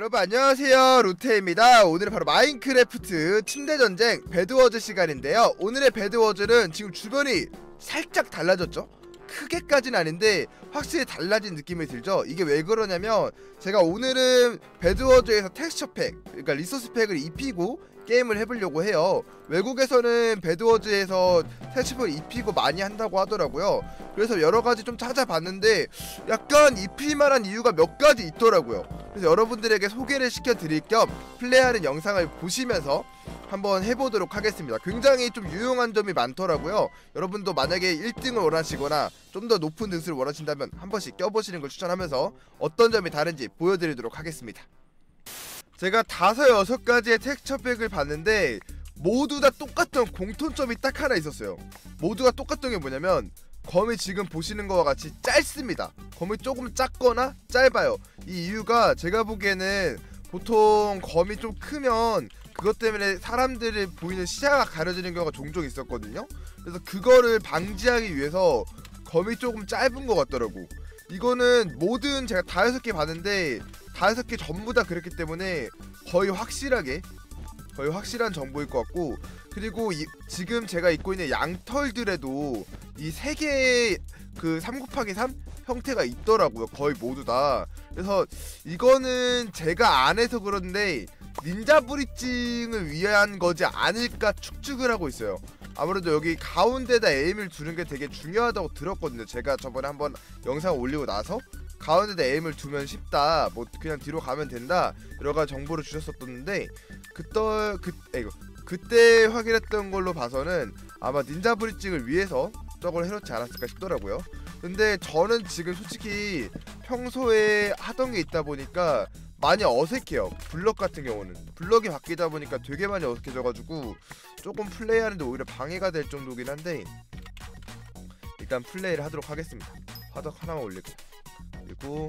여러분 안녕하세요. 루태입니다. 오늘은 바로 Minecraft 침대전쟁 Bed Wars 시간인데요. 오늘의 Bed Wars는 지금 주변이 살짝 달라졌죠? 크게까진 아닌데 확실히 달라진 느낌이 들죠? 이게 왜 그러냐면 제가 오늘은 Bed Wars에서 texture pack 그러니까 resource pack을 입히고 게임을 해보려고 해요 외국에서는 Bed Wars에서 pack을 입히고 많이 한다고 하더라고요 그래서 여러 가지 좀 찾아봤는데 약간 입힐만한 이유가 몇 가지 있더라고요 그래서 여러분들에게 소개를 시켜드릴 겸 플레이하는 영상을 보시면서 한번 해보도록 하겠습니다. 굉장히 좀 유용한 점이 많더라고요. 여러분도 만약에 1등을 원하시거나 좀 더 높은 등수를 원하신다면 한 번씩 껴보시는 걸 추천하면서 어떤 점이 다른지 보여드리도록 하겠습니다. 제가 다섯 여섯 가지의 텍스처 팩을 봤는데 모두 다 똑같던 공통점이 딱 하나 있었어요. 모두가 똑같던 게 뭐냐면 검이 지금 보시는 것과 같이 짧습니다. 검이 조금 작거나 짧아요. 이 이유가 제가 보기에는 보통 검이 좀 크면 그것 때문에 사람들이 보이는 시야가 가려지는 경우가 종종 있었거든요. 그래서 그거를 방지하기 위해서 검이 조금 짧은 것 같더라고. 이거는 모든 제가 다 여섯 개 봤는데 다 여섯 개 전부 다 그랬기 때문에 거의 확실하게 거의 확실한 정보일 것 같고 그리고 이, 지금 제가 입고 있는 양털들에도 이 세 개의 그3 곱하기 3 형태가 있더라고요 거의 모두 다. 그래서 이거는 제가 안 해서 그런데 닌자 브리징을 위한 거지 않을까 축축을 하고 있어요. 아무래도 여기 가운데다 에임을 두는 게 되게 중요하다고 들었거든요. 제가 저번에 한번 영상 올리고 나서 가운데다 에임을 두면 쉽다. 뭐 그냥 뒤로 가면 된다. 여러가지 정보를 주셨었는데 그때 그 에이구 그때 확인했던 걸로 봐서는 아마 닌자 브리징을 위해서 저걸 해놓지 않았을까 싶더라고요. 근데 저는 지금 솔직히 평소에 하던 게 있다 보니까 많이 어색해요. 블럭 같은 경우는. 블럭이 바뀌다 보니까 되게 많이 어색해져가지고 조금 플레이하는데 오히려 방해가 될 정도긴 한데 일단 플레이를 하도록 하겠습니다. 화덕 하나만 올리고 그리고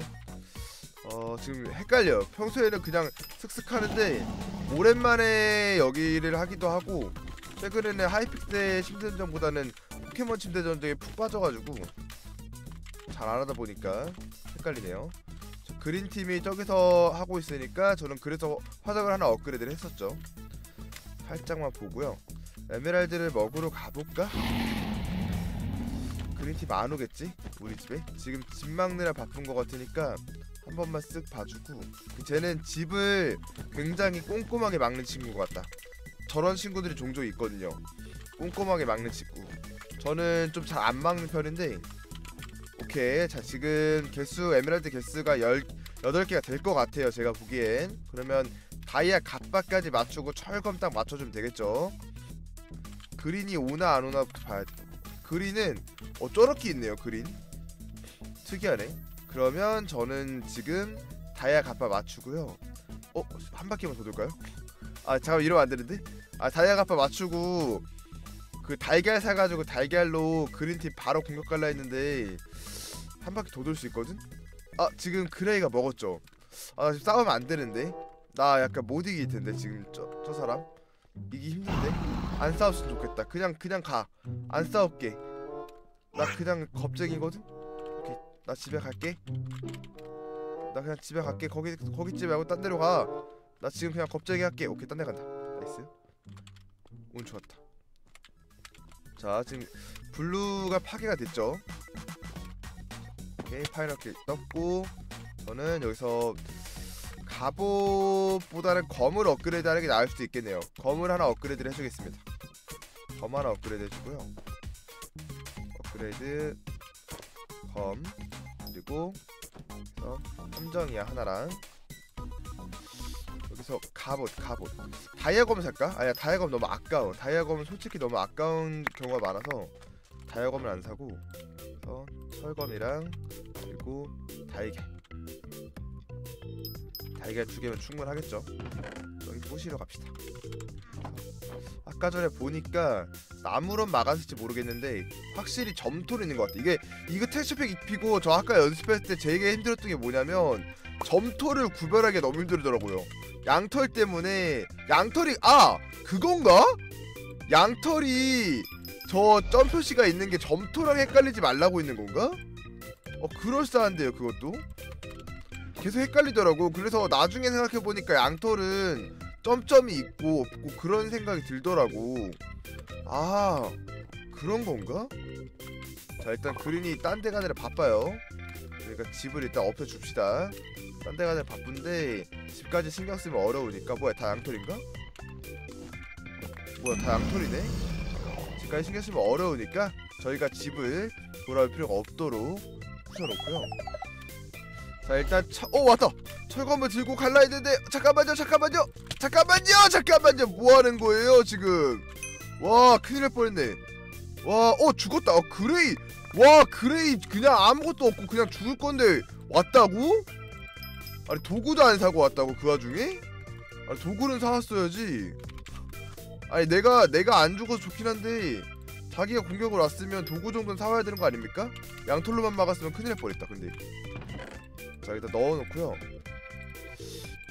어 지금 헷갈려요. 평소에는 그냥 슥슥 하는데 오랜만에 여기를 하기도 하고 최근에는 하이픽스의 침대전보다는 포켓몬 침대전에 푹 빠져가지고 잘 안 하다 보니까 헷갈리네요. 그린팀이 저기서 하고 있으니까 저는 그래서 화덕을 하나 업그레이드를 했었죠. 살짝만 보고요. 에메랄드를 먹으러 가볼까? 그린팀 안 오겠지? 우리 집에? 지금 집 막느라 바쁜 것 같으니까 한 번만 쓱 봐주고. 쟤는 집을 굉장히 꼼꼼하게 막는 친구 같다. 저런 친구들이 종종 있거든요. 꼼꼼하게 막는 친구. 저는 좀 잘 안 막는 편인데 오케이. 자 지금 개수 에메랄드 개수가 18개가 될 것 같아요 제가 보기엔. 그러면 다이아 갓바까지 맞추고 철검 딱 맞춰주면 되겠죠? green이 오나 안 오나 봐야 돼 green은 어 저렇게 있네요 green 특이하네 그러면 저는 지금 다이아 갑바 맞추고요 어? 한 바퀴만 더 돌까요? 아 잠깐 이러면 안 되는데? 아 다이아 갑바 맞추고 그 달걀 사가지고 달걀로 green팀 바로 공격 갈라 했는데 한 바퀴 더 돌 수 있거든? 아 지금 gray가 먹었죠 아 지금 싸우면 안 되는데 나 약간 못 이길 텐데 지금 저, 저 사람 이기 힘든데? 안 싸웠으면 좋겠다. 그냥 그냥 나 안 싸울게. 나 그냥 겁쟁이거든? 오케이. 나 집에 갈게. 나 그냥 집에 갈게. 거기 거기 집 말고 딴 데로 가나 지금 그냥 겁쟁이 할게. 오케이. 딴 데 간다. nice. 운 좋았다. 자 지금 blue가 파괴가 됐죠? 오케이. final kill 떴고 저는 여기서 갑옷보다는 검을 업그레이드 하는 게 나을 수도 있겠네요. 검을 하나 업그레이드를 해주겠습니다. 검 하나 업그레이드 해주고요. 업그레이드 검 그리고 함정이야 하나랑. 여기서 갑옷 갑옷. 다이아검 살까? 아니야 다이아검 너무 아까워 다이아검은 솔직히 너무 아까운 경우가 많아서 다이아검을 안 사고 그래서 철검이랑 그리고 달걀 달걀 두 개면 충분하겠죠? 여기 부시러 갑시다. 아까 전에 보니까 나무론 막았을지 모르겠는데 확실히 점토는 있는 것 같아. 이게 이거 텍스처팩 입히고 저 아까 연습했을 때 제일 힘들었던 게 뭐냐면 점토를 구별하기 너무 힘들더라고요. 양털 때문에 양털이 아! 그건가? 양털이 저 점표시가 있는 게 점토랑 헷갈리지 말라고 있는 건가? 어 그럴싸한데요 그것도 계속 헷갈리더라고 그래서 나중에 생각해보니까 양털은 점점이 있고 없고 그런 생각이 들더라고 아 그런 건가? 자 일단 그린이 딴 데 가느라 바빠요 그러니까 집을 일단 없애줍시다 딴 데 가느라 바쁜데 집까지 신경 쓰면 어려우니까 뭐야 다 양털인가? 뭐야 다 양털이네? 집까지 신경 쓰면 어려우니까 저희가 집을 돌아올 필요가 없도록 부셔놓고요 자 일단 차, 어 왔다. 철검을 들고 갈라 했는데 잠깐만요 잠깐만요. 잠깐만요 잠깐만요. 뭐하는 거예요 지금? 와 큰일 날 뻔했네. 와어 죽었다. 어 gray. 와 gray 그냥 아무것도 없고 그냥 죽을 건데 왔다고? 아니 도구도 안 사고 왔다고 그 와중에? 아니 도구는 사왔어야지. 아니 내가 내가 안 죽어서 좋긴 한데 자기가 공격을 왔으면 도구 정도는 사와야 되는 거 아닙니까? 양털로만 막았으면 큰일 날 뻔했다 근데 자 일단 넣어놓고요.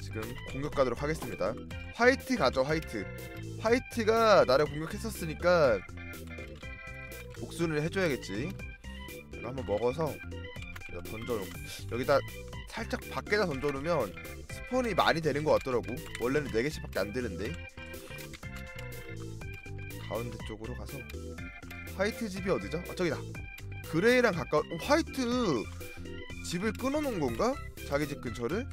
지금 공격 가도록 하겠습니다. 화이트 가죠 화이트. 화이트가 나를 공격했었으니까 복수를 해줘야겠지. 이거 한번 먹어서 여기다 던져놓고 여기다 살짝 밖에다 던져놓으면 스폰이 많이 되는 것 같더라고. 원래는 4개씩밖에 안 되는데. 가운데 쪽으로 가서 화이트 집이 어디죠? 아 저기다. 그레이랑 가까운 어, 화이트 집을 끊어놓은 건가? 자기 집 근처를?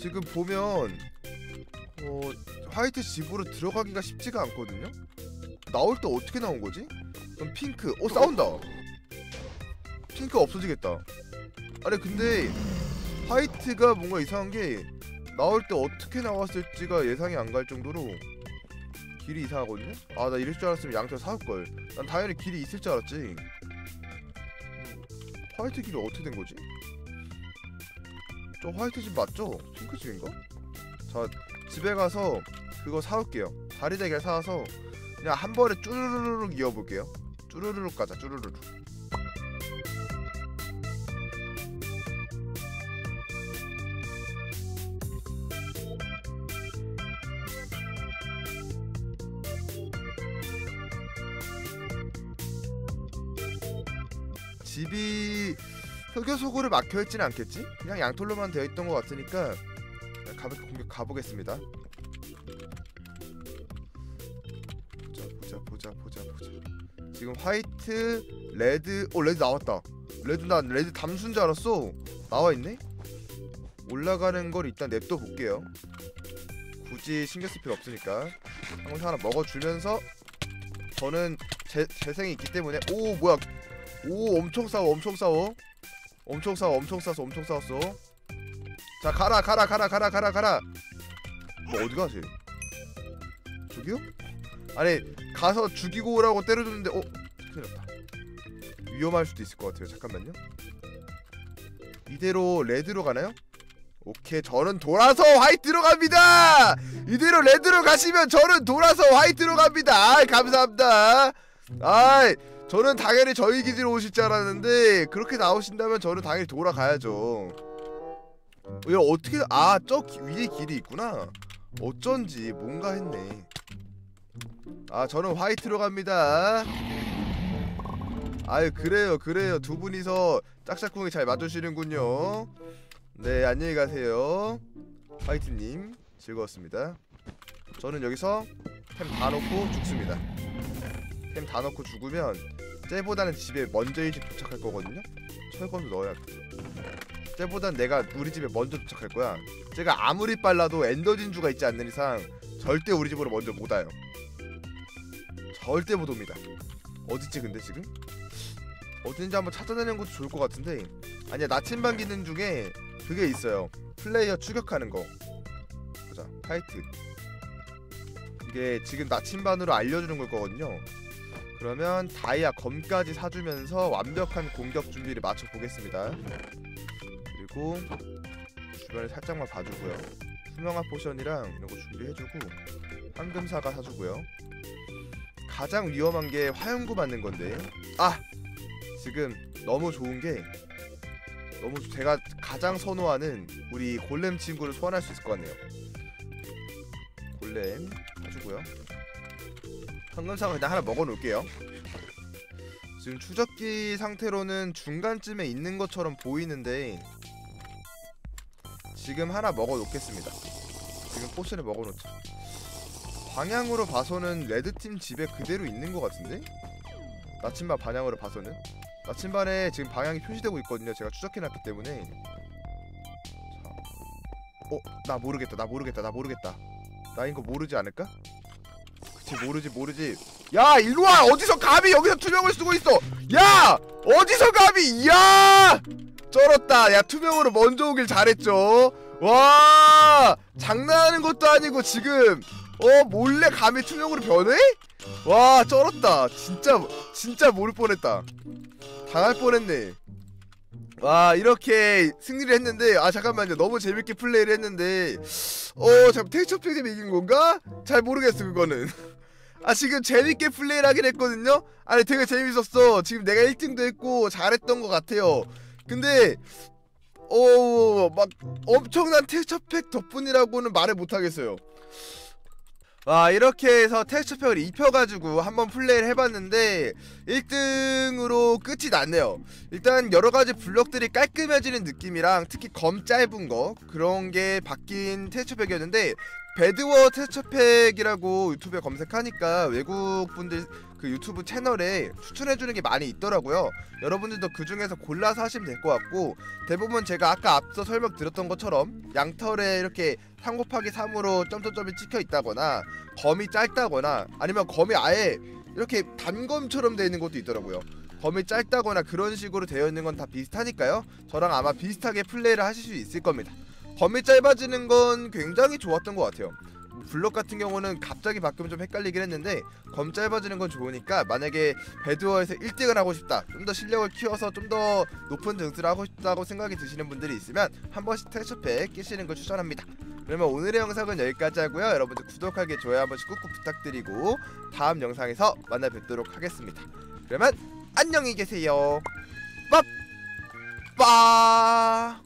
지금 보면 어 화이트 집으로 들어가기가 쉽지가 않거든요? 나올 때 어떻게 나온 거지? 그럼 핑크 어 싸운다 핑크 없어지겠다 아니 근데 화이트가 뭔가 이상한 게 나올 때 어떻게 나왔을지가 예상이 안 갈 정도로 길이 이상하거든요? 아 나 이럴 줄 알았으면 양털 사올걸 난 당연히 길이 있을 줄 알았지 음, 화이트 길이 어떻게 된 거지? 저 화이트 집 맞죠? 핑크 집인가? 자 집에 가서 그거 사올게요 다리 대결 사와서 그냥 한 번에 쭈르르륵 이어볼게요 쭈르르륵 가자 쭈르르륵 집이 흑요석으로 막혀있진 않겠지? 그냥 양털로만 되어 있던 것 같으니까 그냥 가볍게 공격 가보겠습니다. 보자 보자 보자 보자. 지금 white, red, 어 red 나왔다. red 난 red 잠수인 줄 알았어. 나와 있네. 올라가는 걸 일단 냅둬 볼게요. 굳이 신경 쓸 필요 없으니까 항상 하나 먹어주면서 저는 재, 재생이 있기 때문에 오 뭐야 오 엄청 싸워 엄청 싸워 엄청 싸워 엄청 싸웠어 엄청 싸웠어. 자 가라 가라 가라 가라 가라 가라. 뭐 어디 가세요 저기요? 아니 가서 죽이고 오라고 때려줬는데 어? 큰일 났다. 위험할 수도 있을 것 같아요. 잠깐만요. 이대로 레드로 가나요? 오케이 저는 돌아서 화이트로 갑니다! 이대로 레드로 가시면 저는 돌아서 화이트로 갑니다! 아이 감사합니다. 아이 저는 당연히 저희 기지로 오실 줄 알았는데 그렇게 나오신다면 저는 당연히 돌아가야죠. 이거 어떻게 아 저 위에 길이 있구나. 어쩐지 뭔가 했네. 아 저는 화이트로 갑니다. 아유 그래요 그래요. 두 분이서 짝짝꿍이 잘 맞으시는군요. 네 안녕히 가세요. 화이트님 즐거웠습니다. 저는 여기서 템다 넣고 죽습니다 템 다 넣고 죽으면 쟤보다는 집에 먼저 일찍 도착할 거거든요? 철검도 넣어야 돼. 쟤보단 내가 우리 집에 먼저 도착할 거야. 쟤가 아무리 빨라도 엔더 진주가 있지 않는 이상 절대 우리 집으로 먼저 못 와요. 절대 못 옵니다. 어딨지 근데 지금? 어딘지 한번 찾아내는 것도 좋을 것 같은데. 아니야 나침반 기능 중에 그게 있어요. 플레이어 추격하는 거. 보자 white. 이게 지금 나침반으로 알려주는 걸 거거든요 그러면 다이아 검까지 사주면서 완벽한 공격 준비를 맞춰 보겠습니다. 그리고 주변을 살짝만 봐주고요. 투명화 potion이랑 이런 거 준비해주고 황금사과 사주고요. 가장 위험한 게 화염구 맞는 건데. 아! 지금 너무 좋은 게 너무 제가 가장 선호하는 우리 골렘 친구를 소환할 수 있을 것 같네요. 골렘 해주고요 황금사과 일단 하나 먹어놓을게요. 지금 추적기 상태로는 중간쯤에 있는 것처럼 보이는데 지금 하나 먹어 놓겠습니다. 지금 potion을 먹어 놓자. 방향으로 봐서는 red팀 집에 그대로 있는 것 같은데? 나침반 방향으로 봐서는? 나침반에 지금 방향이 표시되고 있거든요. 제가 추적해놨기 때문에. 자. 어? 나 모르겠다. 나 모르겠다. 나 모르겠다. 나 이거 모르지 않을까? 그치 모르지 모르지. 야 일로와! 어디서 감히 여기서 투명을 쓰고 있어? 야! 어디서 감히? 야! 쩔었다. 야 투명으로 먼저 오길 잘했죠? 와! 장난하는 것도 아니고 지금. 어 몰래 감히 투명으로 변해? 와 쩔었다. 진짜 진짜 모를 뻔했다. 당할 뻔했네. 와 이렇게 승리를 했는데 아 잠깐만요. 너무 재밌게 플레이를 했는데 어 잠깐 테이처팩이 이긴 건가? 잘 모르겠어 그거는 아 지금 재밌게 플레이를 하긴 했거든요? 아니 되게 재밌었어. 지금 내가 1등도 했고 잘했던 것 같아요. 근데 어 막 엄청난 테스처팩 덕분이라고는 말을 못하겠어요. 와 이렇게 해서 텍스처팩을 입혀가지고 한번 플레이를 해봤는데 1등으로 끝이 났네요. 일단 여러가지 블럭들이 깔끔해지는 느낌이랑 특히 검 짧은 거 그런 게 바뀐 텍스처팩이었는데 배드워 텍스처팩이라고 유튜브에 검색하니까 외국분들 그 유튜브 채널에 추천해주는 게 많이 있더라고요. 여러분들도 그 중에서 골라서 하시면 될 것 같고 대부분 제가 아까 앞서 설명드렸던 것처럼 양털에 이렇게 3 곱하기 3으로 점점점이 찍혀 있다거나 검이 짧다거나 아니면 검이 아예 이렇게 단검처럼 되어 있는 것도 있더라고요. 검이 짧다거나 그런 식으로 되어 있는 건 다 비슷하니까요. 저랑 아마 비슷하게 플레이를 하실 수 있을 겁니다 검이 짧아지는 건 굉장히 좋았던 것 같아요. 블럭 같은 경우는 갑자기 바뀌면 좀 헷갈리긴 했는데 검 짧아지는 건 좋으니까 만약에 배드워에서 1등을 하고 싶다 좀 더 실력을 키워서 좀 더 높은 등수를 하고 싶다고 생각이 드시는 분들이 있으면 한 번씩 텍스처팩 끼시는 걸 추천합니다. 그러면 오늘의 영상은 여기까지 하고요. 여러분들 구독하기 좋아요 한 번씩 꾹꾹 부탁드리고 다음 영상에서 만나 뵙도록 하겠습니다. 그러면 안녕히 계세요. 빠빠